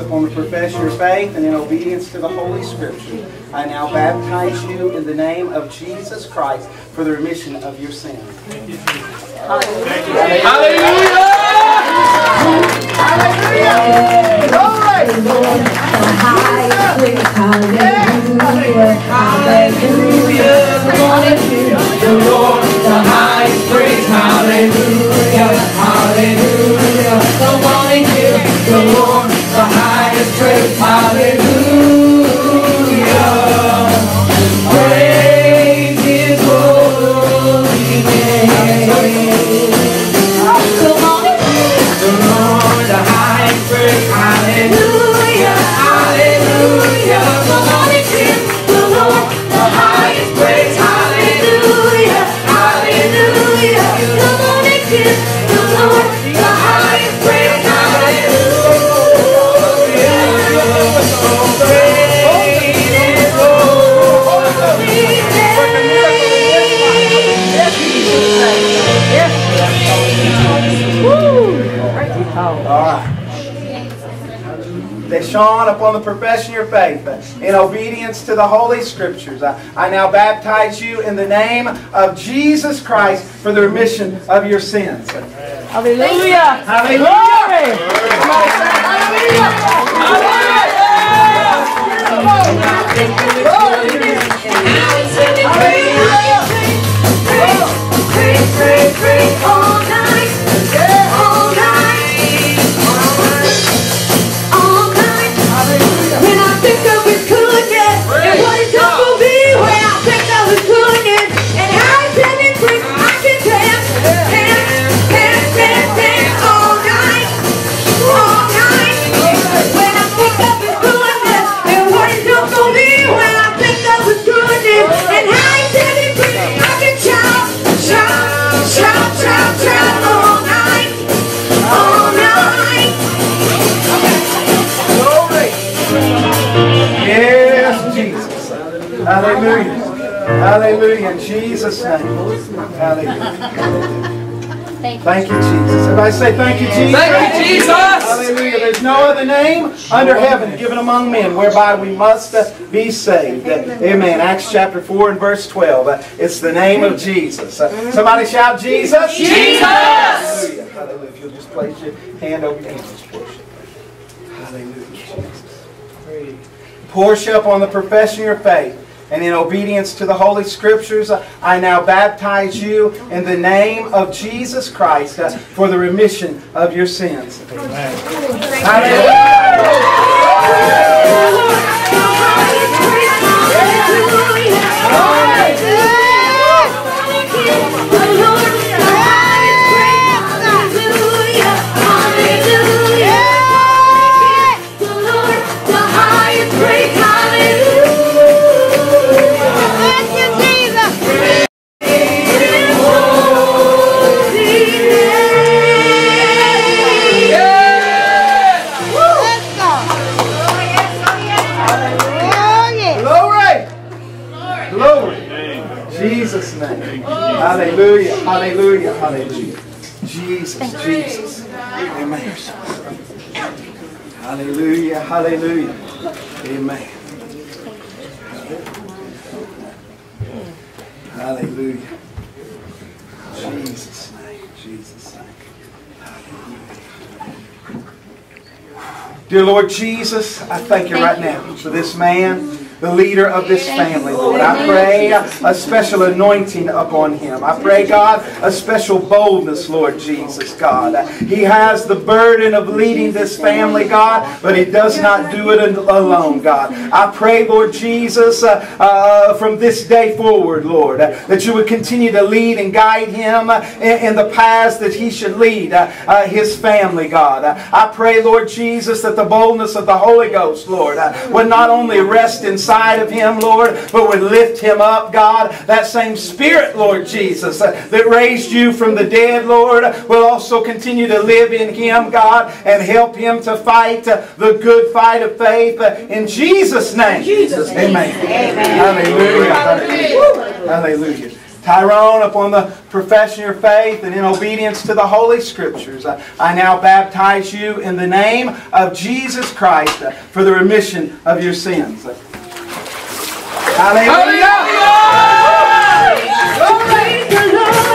upon the profession of faith and in obedience to the Holy Scripture, I now baptize you in the name of Jesus Christ for the remission of your sins. Hallelujah. Hallelujah. All right. Deshaun, upon the profession of your faith, in obedience to the Holy Scriptures, I, I now baptize you in the name of Jesus Christ for the remission of your sins. Hallelujah. Hallelujah! And Yes, Jesus. Hallelujah. Hallelujah. In Jesus' name. Hallelujah. Thank you, Jesus. Everybody say thank you, Jesus. Thank you, Jesus. Hallelujah. There's no other name under heaven given among men whereby we must be saved. Amen. Acts chapter 4 and verse 12. Uh, It's the name of Jesus. Somebody shout Jesus. Jesus. Hallelujah. Hallelujah. If you'll just place your hand over your hands. Hallelujah. Jesus. Portia, upon the profession of your faith and in obedience to the Holy Scriptures, I now baptize you in the name of Jesus Christ uh, for the remission of your sins. Hallelujah. Glory! Name. Hallelujah, hallelujah, hallelujah. Jesus, Jesus. Amen. Hallelujah, hallelujah. Amen. Hallelujah. Jesus' name, Jesus' name. Dear Lord Jesus, I thank you right now for this man, the leader of this family, Lord. I pray a special anointing upon him. I pray, God, a special boldness, Lord Jesus, God. He has the burden of leading this family, God, but he does not do it alone, God. I pray, Lord Jesus, uh, uh, from this day forward, Lord, uh, that you would continue to lead and guide him in, in the paths that he should lead uh, uh, his family, God. I pray, Lord Jesus, that the boldness of the Holy Ghost, Lord, uh, would not only rest inside inside of him, Lord, but would lift him up, God. That same Spirit, Lord Jesus, uh, that raised you from the dead, Lord, will also continue to live in him, God, and help him to fight uh, the good fight of faith. Uh, in Jesus' name. Jesus' name. Amen. Hallelujah. Hallelujah. Hallelujah. Tyrone, upon the profession of your faith and in obedience to the Holy Scriptures, I, I now baptize you in the name of Jesus Christ for the remission of your sins. Hallelujah. Praise the Lord.